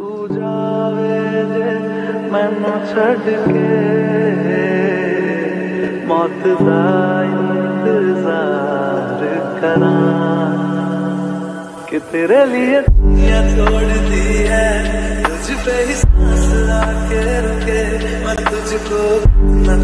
तू जावे जे मैनू छड़ के। मौत दा इंतज़ार करा कि तेरे लिए दुनिया तोड़ दी है। तुझ पे ही सांस आके रुके मैं तुझको न